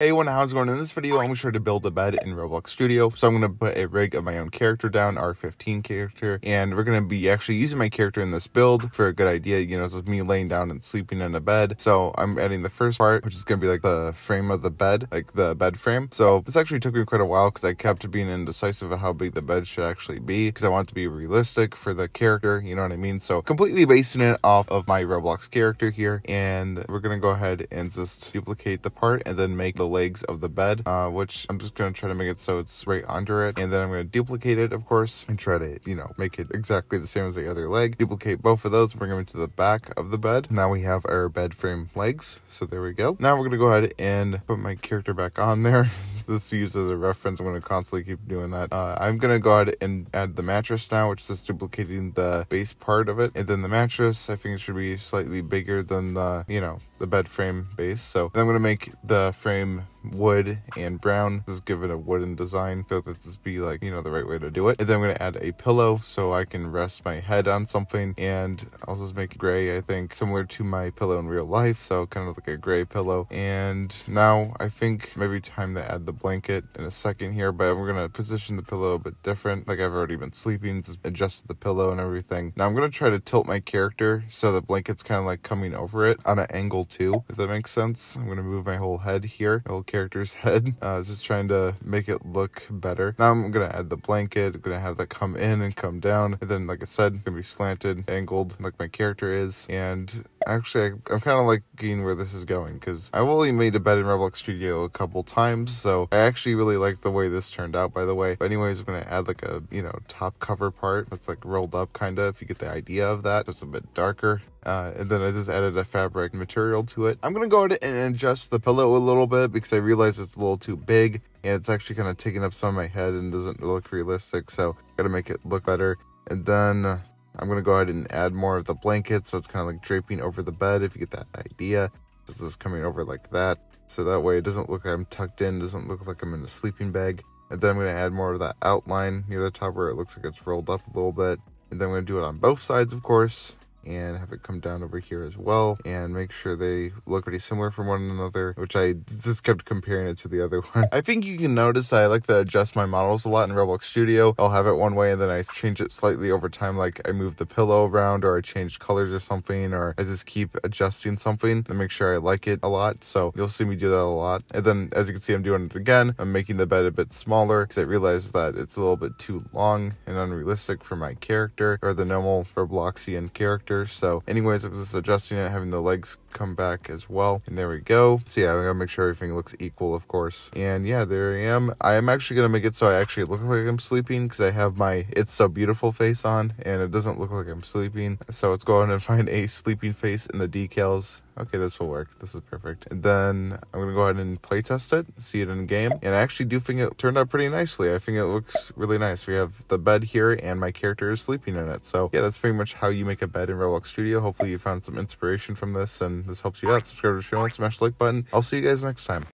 Hey everyone, how's it going? In this video, I'm going to build a bed in Roblox Studio. So I'm going to put a rig of my own character down, R15 character, and we're going to be actually using my character in this build for a good idea. You know, it's me laying down and sleeping in a bed. So I'm adding the first part, which is going to be like the frame of the bed, like the bed frame. So this actually took me quite a while because I kept being indecisive of how big the bed should actually be because I want it to be realistic for the character. You know what I mean? So completely basing it off of my Roblox character here. And we're going to go ahead and just duplicate the part and then make the legs of the bed, uh, which I'm just going to try to make it so it's right under it. And then I'm going to duplicate it, of course, and try to, you know, make it exactly the same as the other leg. Duplicate both of those, bring them into the back of the bed. Now we have our bed frame legs. So there we go. Now we're going to go ahead and put my character back on there. this is used as a reference. I'm going to constantly keep doing that. Uh, I'm going to go ahead and add the mattress now, which is duplicating the base part of it. And then the mattress, I think it should be slightly bigger than the, you know, the bed frame base. So I'm to make the frame wood and brown. Just give it a wooden design so that this be like, you know, the right way to do it. And then I'm to add a pillow so I can rest my head on something. And I'll just make gray, I think, similar to my pillow in real life. So kind of like a gray pillow. And now I think maybe time to add the blanket in a second here, but we're to position the pillow a bit different. Like I've already been sleeping, just adjusted the pillow and everything. Now I'm to try to tilt my character so the blanket's kind of like coming over it on an angle too, if that makes sense. I'm to move my whole head here, my whole character's head, uh, just trying to make it look better. Now I'm to add the blanket, I'm to have that come in and come down. And then, like I said, to be slanted, angled like my character is. And actually, I, am kind of liking where this is going because I've only made a bed in Roblox Studio a couple times. So I actually really like the way this turned out, by the way. But anyways, I'm to add like a, you know, top cover part that's like rolled up kind of, if you get the idea of that. Just a bit darker. Uh, and then I just added a fabric material to it. I'm gonna go ahead and adjust the pillow a little bit because I realize it's a little too big and it's actually kind of taking up some of my head and doesn't look realistic. So gotta make it look better. And then I'm going to go ahead and add more of the blanket so it's kind of like draping over the bed if you get that idea. This is coming over like that. So that way it doesn't look like I'm tucked in, doesn't look like I'm in a sleeping bag. And then I'm going to add more of that outline near the top where it looks like it's rolled up a little bit. And then I'm going to do it on both sides, of course and have it come down over here as well and make sure they look pretty similar from one another which I just kept comparing it to the other one. I think you can notice I like to adjust my models a lot in Roblox Studio. I'll have it one way and then I change it slightly over time like I move the pillow around or I change colors or something or I just keep adjusting something to make sure I like it a lot so you'll see me do that a lot and then as you can see I'm doing it again I'm making the bed a bit smaller because I realized that it's a little bit too long and unrealistic for my character or the normal Robloxian character. So anyways, I was just adjusting it, having the legs come back as well. And there we go. So yeah, I'm gonna make sure everything looks equal, of course. And yeah, there I am. I am actually gonna make it so I actually look like I'm sleeping because I have my It's So Beautiful face on and it doesn't look like I'm sleeping. So let's go ahead and find a sleeping face in the decals Okay, this will work. This is perfect. And then I'm going to go ahead and play test it, see it in game. And I actually do think it turned out pretty nicely. I think it looks really nice. We have the bed here and my character is sleeping in it. So yeah, that's pretty much how you make a bed in Roblox Studio. Hopefully you found some inspiration from this and this helps you out. Subscribe to the channel, smash the like button. I'll see you guys next time.